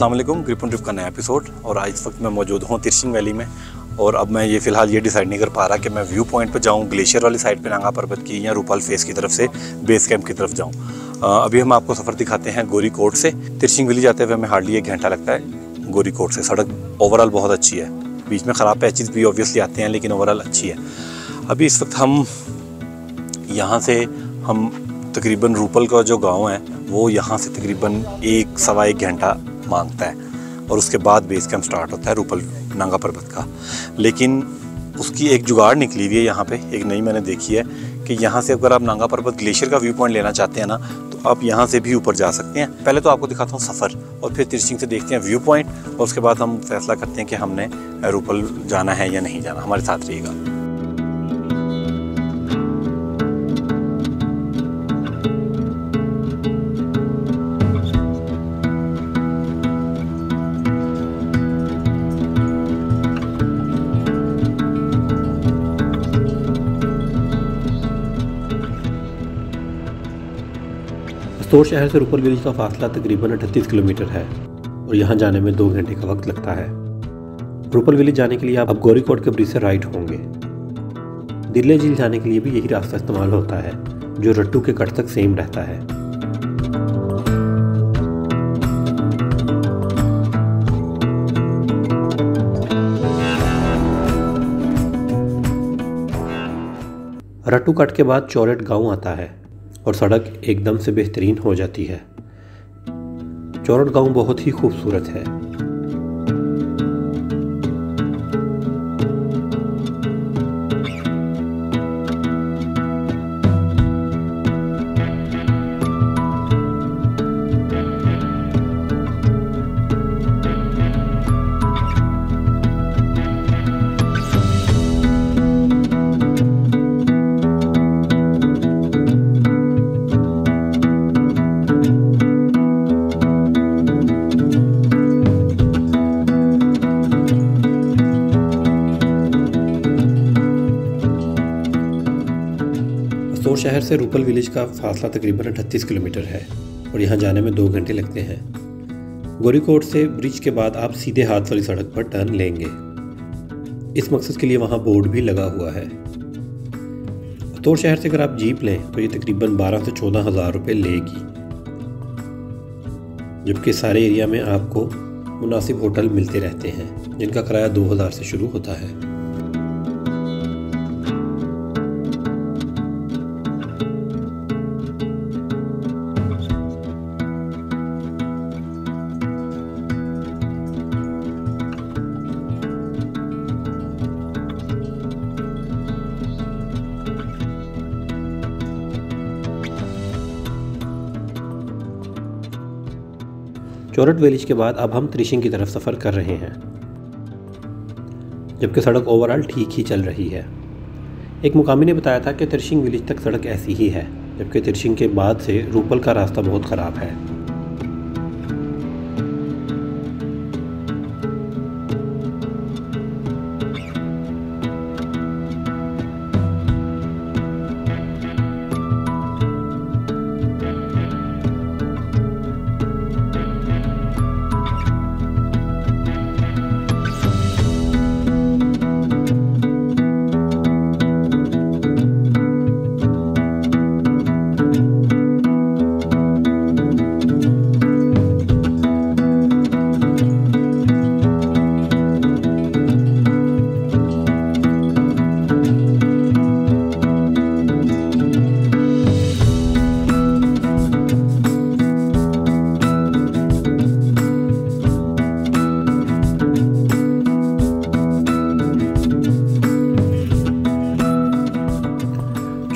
वालेकुम Gripen trip का नया एपिसोड और आज इस वक्त मैं मौजूद हूँ तिरसिंग वैली में। और अब मैं ये फ़िलहाल ये डिसाइड नहीं कर पा रहा कि मैं व्यू पॉइंट पर जाऊँ ग्लेशियर वाली साइड पे नांगा पर्वत की या रूपाल फेस की तरफ़ से बेस कैंप की तरफ़ जाऊँ। अभी हम आपको सफ़र दिखाते हैं गोरी कोट से। तिरसिंग वैली जाते हुए हमें हार्डली एक घंटा लगता है गोरी कोट से। सड़क ओवरऑल बहुत अच्छी है। बीच में ख़राब पैचेज भी ऑब्वियसली आते हैं, लेकिन ओवरऑल अच्छी है। अभी इस वक्त हम यहाँ से हम तकरीबन रूपल का जो गाँव है, वो यहाँ से तकरीबन एक सवा एक घंटा माँगता है। और उसके बाद बेस कैंप स्टार्ट होता है रूपल नांगा पर्वत का। लेकिन उसकी एक जुगाड़ निकली हुई है यहाँ पे। एक नई मैंने देखी है कि यहाँ से अगर आप नांगा पर्वत ग्लेशियर का व्यू पॉइंट लेना चाहते हैं ना तो आप यहाँ से भी ऊपर जा सकते हैं। पहले तो आपको दिखाता हूँ सफ़र और फिर तिरसिंग से देखते हैं व्यू पॉइंट और उसके बाद हम फैसला करते हैं कि हमने रूपल जाना है या नहीं जाना, हमारे साथ रहिएगा। स्तोर शहर से रुपल विलेज का फासला तकरीबन अठतीस किलोमीटर है और यहाँ जाने में दो घंटे का वक्त लगता है। रुपल विलेज जाने के लिए आप गौरीकोट के ब्रिज से राइट होंगे। दिल्ली झील जाने के लिए भी यही रास्ता इस्तेमाल होता है, जो रट्टू के कट तक सेम रहता है। रट्टू कट के बाद चौरेट गाँव आता है। और सड़क एकदम से बेहतरीन हो जाती है। चौरट गाँव बहुत ही खूबसूरत है। से रूपल विलेज का फासला तकरीबन अठतीस किलोमीटर है और यहाँ जाने में दो घंटे लगते हैं। गोरीकोट से ब्रिज के बाद आप सीधे हाथ वाली सड़क पर टर्न लेंगे। इस मकसद के लिए वहाँ बोर्ड भी लगा हुआ है। तोड़ शहर से अगर आप जीप लें तो ये तकरीबन बारह से चौदह हज़ार रुपये लेगी। जबकि सारे एरिया में आपको मुनासिब होटल मिलते रहते हैं, जिनका किराया दो हज़ार से शुरू होता है। चौरट विलेज के बाद अब हम त्रिशिंग की तरफ़ सफ़र कर रहे हैं। जबकि सड़क ओवरऑल ठीक ही चल रही है। एक मुकामी ने बताया था कि त्रिशिंग विलेज तक सड़क ऐसी ही है, जबकि त्रिशिंग के बाद से रूपल का रास्ता बहुत ख़राब है।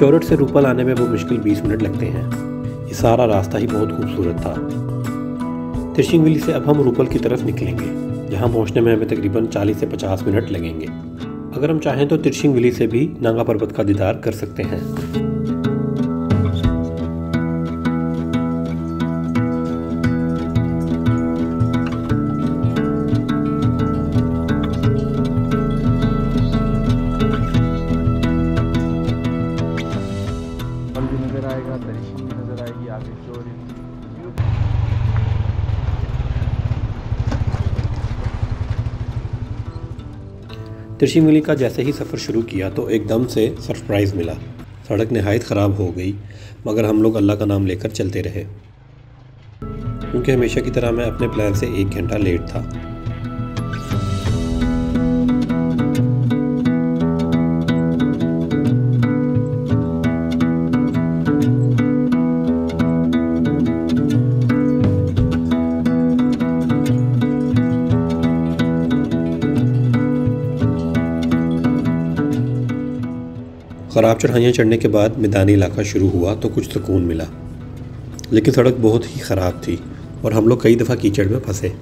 चौरट से रूपल आने में वो मुश्किल 20 मिनट लगते हैं। ये सारा रास्ता ही बहुत खूबसूरत था। त्रिशिंगविली से अब हम रूपल की तरफ़ निकलेंगे, जहाँ पहुँचने में हमें तकरीबन 40 से 50 मिनट लगेंगे। अगर हम चाहें तो त्रिशिंगविली से भी नांगा पर्वत का दीदार कर सकते हैं। आएगा तरीकी नज़र आएगी, आगे शोर त्रिशीमली का जैसे ही सफ़र शुरू किया तो एकदम से सरप्राइज़ मिला। सड़क नहायत ख़राब हो गई, मगर हम लोग अल्लाह का नाम लेकर चलते रहे। क्योंकि हमेशा की तरह मैं अपने प्लान से एक घंटा लेट था। ख़राब चढ़ाइयाँ चढ़ने के बाद मैदानी इलाका शुरू हुआ तो कुछ सुकून मिला। लेकिन सड़क बहुत ही ख़राब थी और हम लोग कई दफ़ा कीचड़ में फंसे।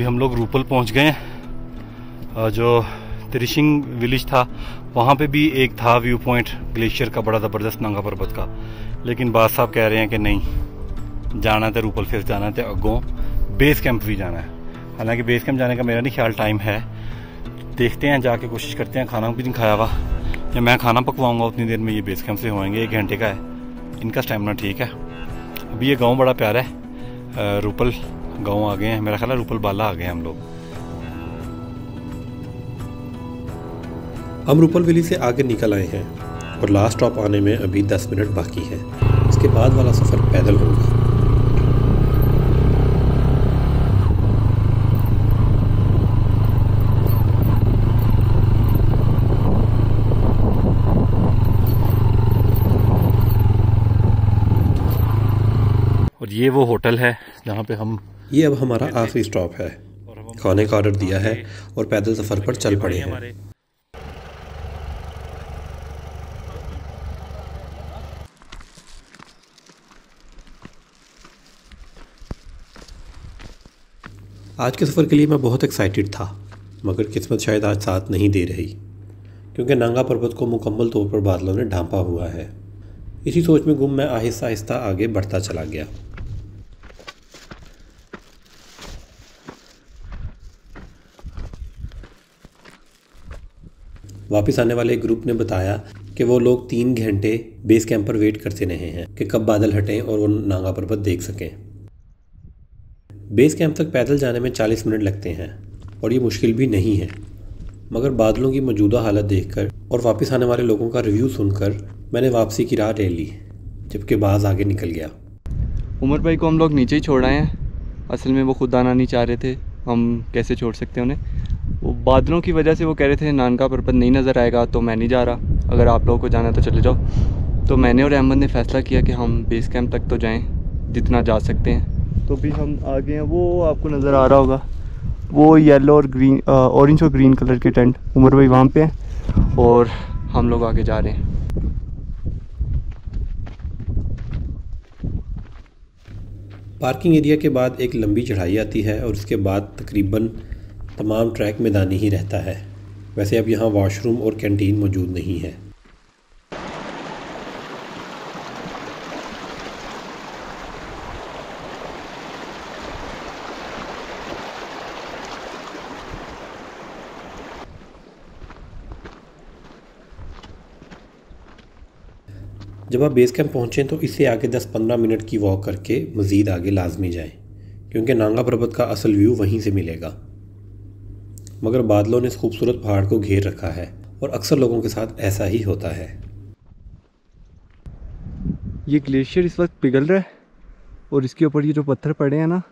अभी हम लोग रूपल पहुँच गए हैं। जो त्रिशिंग विलेज था, वहाँ पे भी एक था व्यू पॉइंट, ग्लेशियर का बड़ा ज़बरदस्त नंगा पर्वत का। लेकिन बात साहब कह रहे हैं कि नहीं, जाना तो रूपल फेस जाना तो अगों बेस कैंप भी जाना है। हालाँकि बेस कैंप जाने का मेरा नहीं ख्याल टाइम है। देखते हैं, जाके कोशिश करते हैं, खाना भी नहीं खाया हुआ। या मैं खाना पकवाऊँगा, उतनी देर में ये बेस कैंप से होएँगे, एक घंटे का है। इनका स्टेमिना ठीक है। अभी ये गाँव बड़ा प्यारा है रूपल। गाँव आ गए हैं। मेरा ख्याल रूपल बाला आ गए हम लोग। हम रूपल वैली से आगे निकल आए हैं और लास्ट स्टॉप आने में अभी 10 मिनट बाकी है। इसके बाद वाला सफ़र पैदल होगा। और ये वो होटल है जहाँ पे हम ये अब हमारा आखिरी स्टॉप है। खाने का ऑर्डर दिया है और पैदल सफ़र पर चल पड़े हैं। आज के सफ़र के लिए मैं बहुत एक्साइटेड था मगर किस्मत शायद आज साथ नहीं दे रही क्योंकि नांगा पर्वत को मुकम्मल तौर पर बादलों ने ढांपा हुआ है। इसी सोच में गुम मैं आहिस्ता आहिस्ता आगे बढ़ता चला गया। वापस आने वाले एक ग्रुप ने बताया कि वो लोग तीन घंटे बेस कैंप पर वेट करते रहे हैं कि कब बादल हटें और वो नांगा पर्वत देख सकें। बेस कैंप तक पैदल जाने में 40 मिनट लगते हैं और ये मुश्किल भी नहीं है। मगर बादलों की मौजूदा हालत देखकर और वापस आने वाले लोगों का रिव्यू सुनकर मैंने वापसी की राह ले ली जबकि बाज आगे निकल गया। उमर भाई को हम लोग नीचे ही छोड़ आए हैं। असल में वो खुद आना नहीं चाह रहे थे। हम कैसे छोड़ सकते उन्हें? वो बादलों की वजह से वो कह रहे थे, नानका पर्वत नहीं नज़र आएगा तो मैं नहीं जा रहा। अगर आप लोगों को जाना तो चले जाओ। तो मैंने और अहमद ने फ़ैसला किया कि हम बेस कैंप तक तो जाएँ, जितना जा सकते हैं। तो भी हम आगे हैं, वो आपको नज़र आ रहा होगा। वो येलो और ग्रीन ऑरेंज और ग्रीन कलर के टेंट उमर भाई वहाँ पे हैं और हम लोग आगे जा रहे हैं। पार्किंग एरिया के बाद एक लंबी चढ़ाई आती है और उसके बाद तकरीबन तमाम ट्रैक मैदानी ही रहता है। वैसे अब यहाँ वॉशरूम और कैंटीन मौजूद नहीं है। जब आप बेस कैंप पहुँचें तो इससे आगे 10-15 मिनट की वॉक करके मज़ीद आगे लाजमी जाएँ, क्योंकि नांगा पर्वत का असल व्यू वहीं से मिलेगा। मगर बादलों ने इस खूबसूरत पहाड़ को घेर रखा है और अक्सर लोगों के साथ ऐसा ही होता है। ये ग्लेशियर इस वक्त पिघल रहा है और इसके ऊपर ये जो पत्थर पड़े हैं ना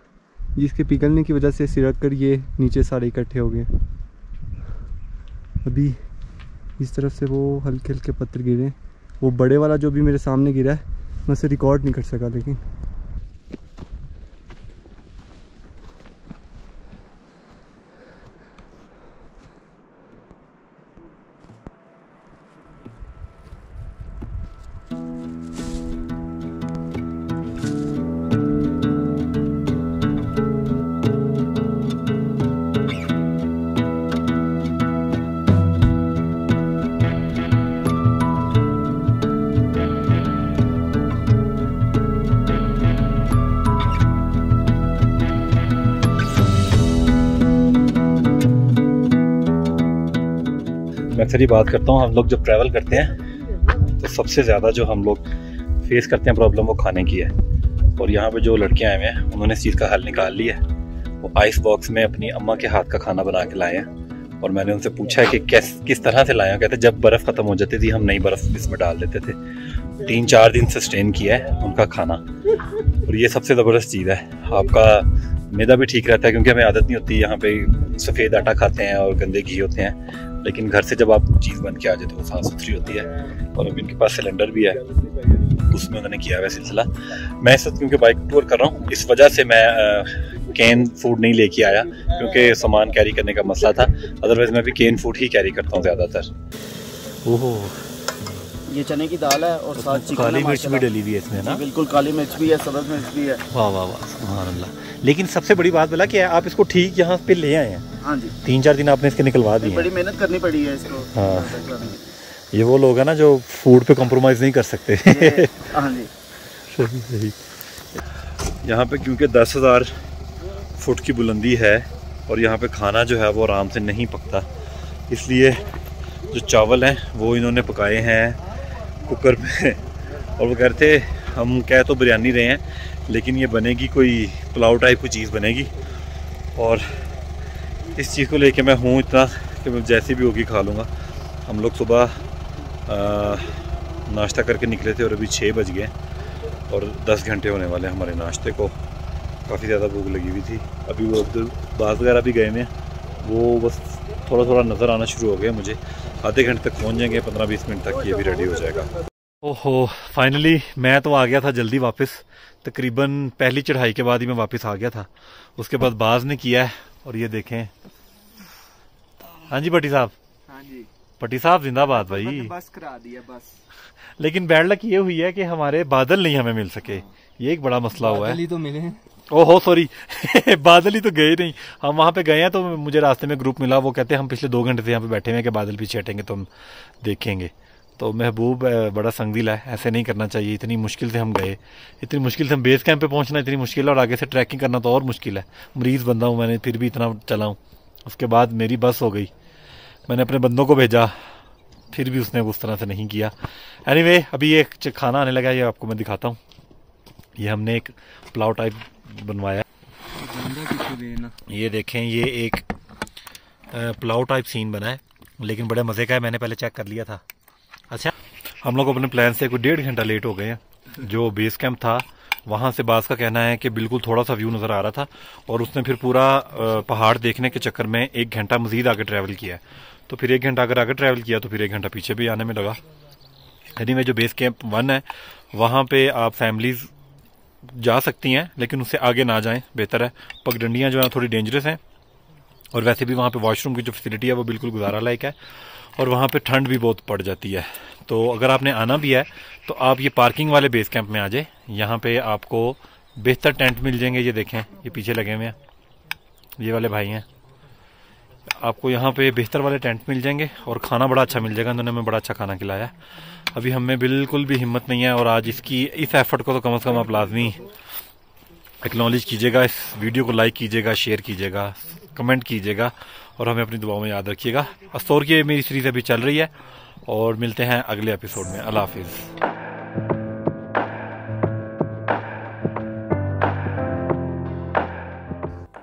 जिसके पिघलने की वजह से सिरक कर ये नीचे सारे इकट्ठे हो गए। अभी इस तरफ़ से वो हल्के हल्के पत्थर गिरे। वो बड़े वाला जो भी मेरे सामने गिरा है, मैं उसे रिकॉर्ड नहीं कर सका, लेकिन अक्सर ही बात करता हूँ, हम लोग जब ट्रैवल करते हैं तो सबसे ज़्यादा जो हम लोग फेस करते हैं प्रॉब्लम वो खाने की है। और यहाँ पे जो लड़कियाँ आए हुए हैं, उन्होंने इस चीज़ का हल निकाल लिया है। वो आइस बॉक्स में अपनी अम्मा के हाथ का खाना बना के लाए हैं। और मैंने उनसे पूछा है कि कैस, किस तरह से लाए हैं? कहते जब बर्फ़ ख़त्म हो जाती थी, हम नई बर्फ़ इसमें डाल देते थे। तीन चार दिन सस्टेन किया है उनका खाना। और ये सबसे ज़बरदस्त चीज़ है। आपका मैदा भी ठीक रहता है, क्योंकि हमें आदत नहीं होती, यहाँ पे सफ़ेद आटा खाते हैं और गंदे घी होते हैं। लेकिन घर से जब आप चीज़ बन के आ जाए तो वो साफ़ सुथरी होती है और अभी इनके पास सिलेंडर भी है उसमें उन्होंने किया हुआ सिलसिला। मैं इस वक्त क्योंकि बाइक टूर कर रहा हूँ इस वजह से मैं कैन फ़ूड नहीं लेके आया क्योंकि सामान कैरी करने का मसला था। अदरवाइज़ मैं भी कैन फ़ूड ही कैरी करता हूँ ज़्यादातर। ओहो। ये चने की दाल है और साथ काली मिर्च भी डली हुई है इसमें ना? बिल्कुल काली मिर्च भी है सब्ज मिर्च भी है। वाह वाह वाह सुभान अल्लाह। लेकिन सबसे बड़ी बात बोला कि आप इसको ठीक यहाँ पे ले आए हैं। हाँ जी। तीन चार दिन आपने इसके निकलवा दिए बड़ी मेहनत करनी पड़ी है इसको। हाँ। ये वो लोग हैं ना जो फ़ूड पे कॉम्प्रोमाइज़ नहीं कर सकते। हाँ जी। यहाँ पे क्योंकि दस हज़ार फुट की बुलंदी है और यहाँ पे खाना जो है वो आराम से नहीं पकता। इसलिए जो चावल हैं वो इन्होंने पकाए हैं कुकर में और वो कहते हम कह तो बिरयानी रहे हैं लेकिन ये बनेगी कोई पुलाव टाइप की चीज़ बनेगी। और इस चीज़ को लेके मैं हूँ इतना कि मैं जैसी भी होगी खा लूँगा। हम लोग सुबह नाश्ता करके निकले थे और अभी छः बज गए और 10 घंटे होने वाले हमारे नाश्ते को। काफ़ी ज़्यादा भूख लगी हुई थी। अभी वो बाज वगैरह भी गए हैं। वो बस थोड़ा थोड़ा नज़र आना शुरू हो गया मुझे। आधे घंटे तक पहुँच जाएँगे, पंद्रह बीस मिनट तक ये भी रेडी हो जाएगा। ओहो फाइनली मैं तो आ गया था जल्दी वापस। तकरीबन पहली चढ़ाई के बाद ही मैं वापस आ गया था। उसके बाद बाज ने किया है और ये देखें। हाँ जी भट्टी साहब। हाँ जी। भट्टी साहब जिंदाबाद भाई। बस करा दिया बस। लेकिन बैड लक ये हुई है कि हमारे बादल नहीं हमें मिल सके। ये एक बड़ा मसला हुआ है। तो मिले ओहो सॉरी बादल ही तो गए नहीं। हम वहाँ पे गए हैं तो मुझे रास्ते में ग्रुप मिला। वो कहते हैं हम पिछले दो घंटे से यहाँ पे बैठे हुए हैं कि बादल पीछे हटेंगे तो हम देखेंगे। तो महबूब बड़ा संगदिल है। ऐसे नहीं करना चाहिए। इतनी मुश्किल से हम गए। इतनी मुश्किल से हम बेस कैंप पे पहुँचना इतनी मुश्किल है और आगे से ट्रैकिंग करना तो और मुश्किल है। मरीज़ बंदा हूँ मैंने, फिर भी इतना चला हूँ। उसके बाद मेरी बस हो गई। मैंने अपने बंदों को भेजा। फिर भी उसने उस तरह से नहीं किया। एनीवे अभी ये खाना आने लगा ये आपको मैं दिखाता हूँ। ये हमने एक पुलाव टाइप बनवाया। ये देखें, ये एक पुलाव टाइप सीन बना है। लेकिन बड़े मज़े का है। मैंने पहले चेक कर लिया था। अच्छा। हम लोग अपने प्लान से कोई डेढ़ घंटा लेट हो गए हैं। जो बेस कैंप था, वहाँ से बास का कहना है कि बिल्कुल थोड़ा सा व्यू नज़र आ रहा था और उसने फिर पूरा पहाड़ देखने के चक्कर में एक घंटा मजीद आगे ट्रैवल किया है। तो फिर एक घंटा अगर आगे ट्रैवल किया तो फिर एक घंटा पीछे भी आने में लगा। एनीवे जो बेस कैंप वन है, वहाँ पे आप फैमिलीज़ जा सकती हैं, लेकिन उससे आगे ना जाएँ, बेहतर है। पगडंडियाँ जो हैं, थोड़ी डेंजरस हैं। और वैसे भी वहाँ पे वॉशरूम की जो फैसिलिटी है, वो बिल्कुल गुजारा लायक है। और वहाँ पे ठंड भी बहुत पड़ जाती है। तो अगर आपने आना भी है तो आप ये पार्किंग वाले बेस कैंप में आ जाए। यहाँ पे आपको बेहतर टेंट मिल जाएँगे, ये देखें, ये पीछे लगे हुए हैं। ये वाले भाई हैं। आपको यहाँ पे बेहतर वाले टेंट मिल जाएँगे और खाना बड़ा अच्छा मिल जाएगा। उन्होंने हमें बड़ा अच्छा खाना खिलाया अभी हमें बिल्कुल भी हिम्मत नहीं है और आज इसकी, इस एफर्ट को तो कम अज़ कम आप लाजमी एक्नॉलेज कीजिएगा, इस वीडियो को लाइक कीजिएगा शेयर कीजिएगा। कमेंट कीजिएगा और हमें अपनी दुआओं में याद रखिएगा। अस्तौर की मेरी सीरीज़ अभी चल रही है और मिलते हैं अगले एपिसोड में। अल्लाह हाफिज़।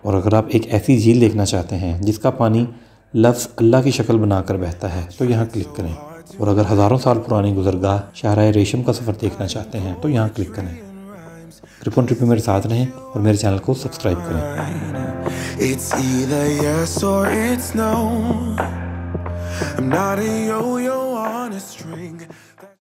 और अगर आप एक ऐसी झील देखना चाहते हैं जिसका पानी लफ्ज़ अल्लाह की शक्ल बनाकर बहता है तो यहाँ क्लिक करें। और अगर हज़ारों साल पुरानी गुजरगाह शाहरा रेशम का सफ़र देखना चाहते हैं तो यहाँ क्लिक करें। ट्रिपन ट्रिप मेरे साथ रहें और मेरे चैनल को सब्सक्राइब करें। It's either yes or it's no. I'm not a a string.